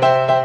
Bye.